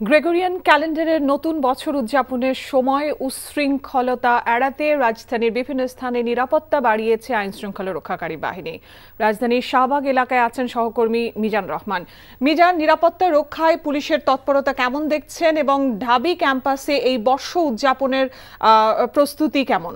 Gregorian ক্যালেন্ডারের নতুন বছর উদযাপনের সময় উশৃঙ্খলতা এড়াতে রাজধানীর বিভিন্ন স্থানে নিরাপত্তা বাড়িয়েছে আইন শৃঙ্খলা রক্ষাকারী বাহিনী। রাজধানীর শাহবাগ এলাকায় আছেন সহকর্মী মিজান রহমান। মিজান, নিরাপত্তা রক্ষায় পুলিশের তৎপরতা কেমন দেখছেন এবং ঢাবি ক্যাম্পাসে এই বর্ষ উদযাপনের প্রস্তুতি কেমন?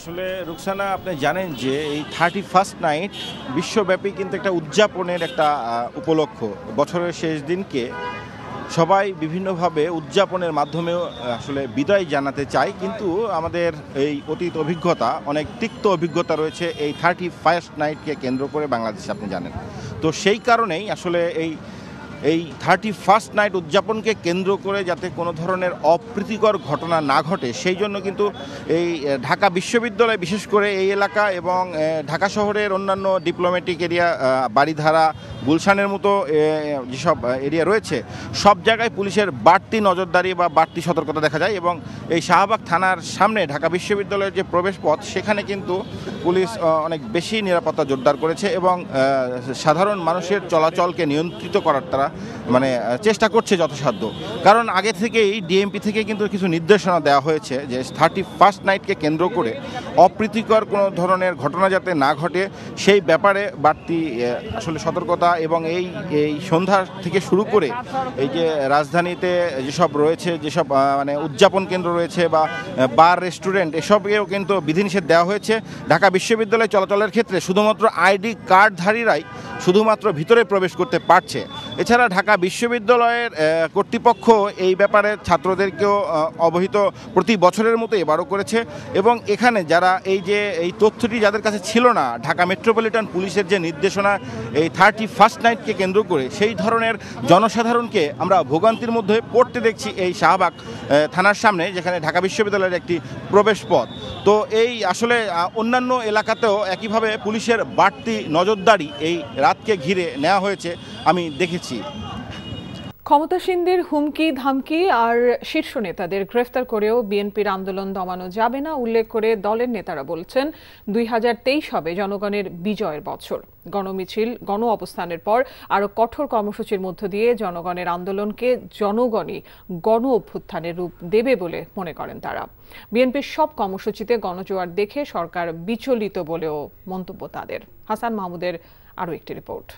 আসলে রুকসানা, আপনি জানেন যে এই থার্টি ফার্স্ট নাইট বিশ্বব্যাপী কিন্তু একটা উদযাপনের একটা উপলক্ষ। বছরের শেষ দিনকে সবাই বিভিন্নভাবে উদযাপনের মাধ্যমেও আসলে বিদায় জানাতে চায়। কিন্তু আমাদের এই অতীত অভিজ্ঞতা, অনেক তিক্ত অভিজ্ঞতা রয়েছে এই থার্টি ফার্স্ট নাইটকে কেন্দ্র করে বাংলাদেশে, আপনি জানেন। তো সেই কারণেই আসলে এই এই থার্টি ফার্স্ট নাইট উদযাপনকে কেন্দ্র করে যাতে কোনো ধরনের অপ্রীতিকর ঘটনা না ঘটে, সেই জন্য কিন্তু এই ঢাকা বিশ্ববিদ্যালয় বিশেষ করে এই এলাকা এবং ঢাকা শহরের অন্যান্য ডিপ্লোম্যাটিক এরিয়া বাড়িধারা গুলশানের মতো যেসব এরিয়া রয়েছে, সব জায়গায় পুলিশের বাড়তি নজরদারি বা বাড়তি সতর্কতা দেখা যায় এবং এই শাহবাগ থানার সামনে ঢাকা বিশ্ববিদ্যালয়ের যে প্রবেশ পথ সেখানে কিন্তু পুলিশ অনেক বেশি নিরাপত্তা জোরদার করেছে এবং সাধারণ মানুষের চলাচলকে নিয়ন্ত্রিত করার তারা মানে চেষ্টা করছে যথাসাধ্য। কারণ আগে থেকেই ডিএমপি থেকে কিন্তু কিছু নির্দেশনা দেওয়া হয়েছে যে থার্টি ফার্স্ট নাইটকে কেন্দ্র করে অপ্রীতিকর কোনো ধরনের ঘটনা যাতে না ঘটে, সেই ব্যাপারে বাড়তি আসলে সতর্কতা এবং এই এই সন্ধ্যা থেকে শুরু করে এই যে রাজধানীতে যেসব রয়েছে, যেসব মানে উদযাপন কেন্দ্র রয়েছে বা বার, রেস্টুরেন্ট এসবকেও কিন্তু বিধিনিষেধ দেওয়া হয়েছে। ঢাকা বিশ্ববিদ্যালয় চলাচলের ক্ষেত্রে শুধুমাত্র আইডি কার্ডধারীরাই শুধুমাত্র ভিতরে প্রবেশ করতে পারছে। এছাড়া ঢাকা বিশ্ববিদ্যালয়ের কর্তৃপক্ষ এই ব্যাপারে ছাত্রদেরকেও অবহিত প্রতি বছরের মতো এবারও করেছে এবং এখানে যারা এই যে, এই তথ্যটি যাদের কাছে ছিল না, ঢাকা মেট্রোপলিটন পুলিশের যে নির্দেশনা, এই থার্টি ফার্স্ট নাইটকে কেন্দ্র করে সেই ধরনের জনসাধারণকে আমরা ভোগান্তির মধ্যে পড়তে দেখছি এই শাহবাগ থানার সামনে, যেখানে ঢাকা বিশ্ববিদ্যালয়ের একটি প্রবেশ পথ তো এই আসলে অন্যান্য এলাকাতেও একইভাবে পুলিশের বাড়তি নজরদারি এই রাতকে ঘিরে নেওয়া হয়েছে। আমি দেখেছি। ক্ষমতাসীনদের হুমকি, ধামকি আর শীর্ষ নেতাদের গ্রেফতার করেও বিএনপির আন্দোলন দমানো যাবে না, উল্লেখ করে দলের নেতারা বলছেন দুই হবে জনগণের বিজয়ের বছর। গণমিছিল, গণ অবস্থানের পর আরও কঠোর কর্মসূচির মধ্য দিয়ে জনগণের আন্দোলনকে জনগণই গণ অভ্যুত্থানের রূপ দেবে বলে মনে করেন তারা। বিএনপির সব কর্মসূচিতে গণজোয়ার দেখে সরকার বিচলিত বলেও মন্তব্য তাদের। হাসান মাহমুদের আরও একটি রিপোর্ট।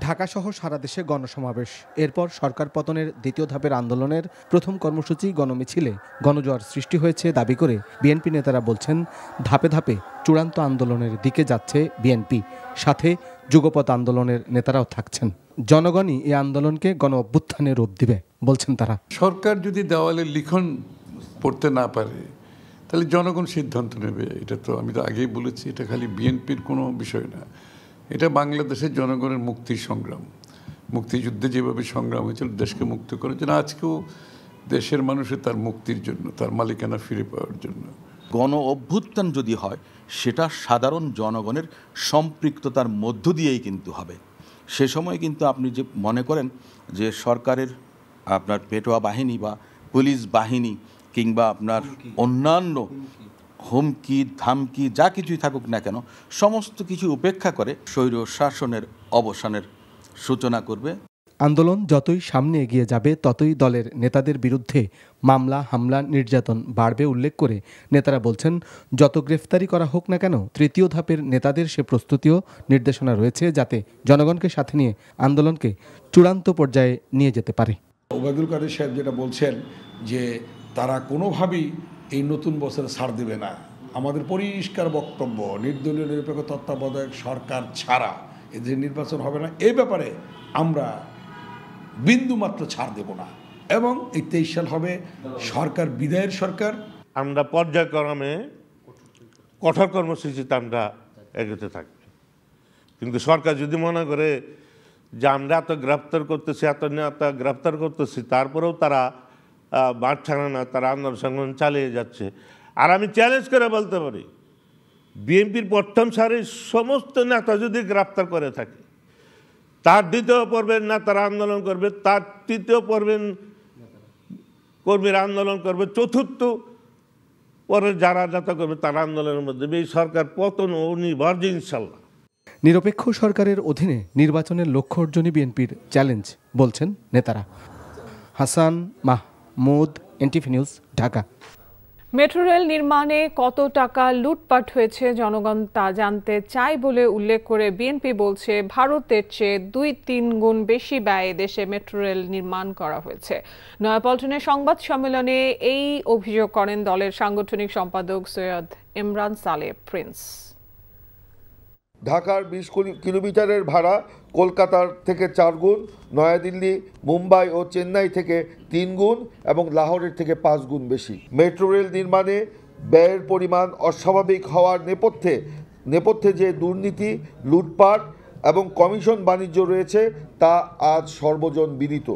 ঢাকাসহ সারা দেশে গণসমাবেশ। এরপর সরকার পতনের দ্বিতীয় ধাপের আন্দোলনের প্রথম কর্মসূচি গণমিছিলে। গণজোয়ার সৃষ্টি হয়েছে দাবি করে বিএনপি নেতারা বলছেন, ধাপে ধাপে চূড়ান্ত আন্দোলনের দিকে যাচ্ছে বিএনপি। সাথে যুগপথ আন্দোলনের নেতারাও থাকছেন। জনগণই এই আন্দোলনকে গণ অভ্যুত্থানে রূপ দিবে, বলছেন তারা। সরকার যদি দেওয়ালে লিখন পড়তে না পারে, তাহলে জনগণ সিদ্ধান্ত নেবে। এটা তো আমি তো আগেই বলেছি, এটা খালি বিএনপির কোনো বিষয় না। এটা বাংলাদেশের জনগণের মুক্তির সংগ্রাম। মুক্তিযুদ্ধে যেভাবে সংগ্রাম হয়েছিল দেশকে মুক্ত করার জন্য আজকেও দেশের মানুষের তার মুক্তির জন্য তার মালিকানা ফিরে পাওয়ার জন্য। গণ অভ্যুত্থান যদি হয় সেটা সাধারণ জনগণের সম্পৃক্ততার মধ্য দিয়েই কিন্তু হবে। সে সময় কিন্তু আপনি যে মনে করেন যে সরকারের আপনার পেটোয়া বাহিনী বা পুলিশ বাহিনী কিংবা আপনার অন্যান্য হুমকি ধামকি যা কিছুই থাকুক না কেন সমস্ত কিছু উপেক্ষা করে স্বৈর শাসনের অবসানের সূচনা করবে। আন্দোলন যতই সামনে এগিয়ে যাবে ততই দলের নেতাদের বিরুদ্ধে মামলা হামলা নির্যাতন বাড়বে উল্লেখ করে নেতারা বলছেন যত গ্রেফতারি করা হোক না কেন তৃতীয় ধাপের নেতাদের সে প্রস্তুতিও নির্দেশনা রয়েছে যাতে জনগণকে সাথে নিয়ে আন্দোলনকে চূড়ান্ত পর্যায়ে নিয়ে যেতে পারে। ওবায়দুল কাদের সাহেব যেটা বলছেন যে তারা কোনোভাবেই এই নতুন বছরে ছাড় দেবে না। আমাদের পরিষ্কার বক্তব্য, নির্দলীয় নিরপেক্ষ তত্ত্বাবধায়ক সরকার ছাড়া এদের নির্বাচন হবে না এই ব্যাপারে আমরা বিন্দু মাত্র ছাড় দেব না। এবং এই তেইশ সাল হবে সরকার, বিদায়ের সরকার। আমরা পর্যায়ক্রমে কঠোর কর্মসূচিতে আমরা এগোতে থাকবে। কিন্তু সরকার যদি মনে করে যে আমরা এত গ্রেপ্তার করতেছি, এত এত গ্রেপ্তার করতেছি, তারপরেও তারা ছাড়ে না, তারা আন্দোলন সংগ্রাম চালিয়ে যাচ্ছে। আর আমি চ্যালেঞ্জ করে বলতে পারি, বিএনপির প্রথম সারির সমস্ত নেতা যদি গ্রেপ্তার করে থাকে, তার দ্বিতীয় পর্বের নেতারা আন্দোলন করবে, তার তৃতীয় পর্বের কর্মীরা আন্দোলন করবে, চতুর্থ পরে যারা যাতা করবে, তারা আন্দোলনের মধ্যে এই সরকার পতন অনিবার্য ইনশাল্লাহ নিরপেক্ষ সরকারের অধীনে নির্বাচনের লক্ষ্য অর্জনই বিএনপির চ্যালেঞ্জ বলছেন নেতারা। Hasan Mahmud NTV news, Dhaka. Metro rail নির্মাণে কত টাকা লুটপাট হয়েছে জনগণ তা জানতে চায় বলে উল্লেখ করে বিএনপি বলছে, ভারতের চেয়ে দুই তিন গুণ বেশি ব্যয়ে দেশে মেট্রো রেল নির্মাণ করা হয়েছে। নয়াপল্টনের সংবাদ সম্মেলনে এই অভিযোগ করেন দলের সাংগঠনিক সম্পাদক সৈয়দ ইমরান সালে, প্রিন্স। ঢাকার বিশ কিলোমিটারের ভাড়া কলকাতার থেকে চার গুণ, নয়াদিল্লি, মুম্বাই ও চেন্নাই থেকে তিন গুণ এবং লাহোরের থেকে পাঁচ গুণ বেশি। মেট্রো রেল নির্মাণে ব্যয়ের পরিমাণ অস্বাভাবিক হওয়ার নেপথ্যে নেপথ্যে যে দুর্নীতি, লুটপাট এবং কমিশন বাণিজ্য রয়েছে তা আজ সর্বজন বিদিত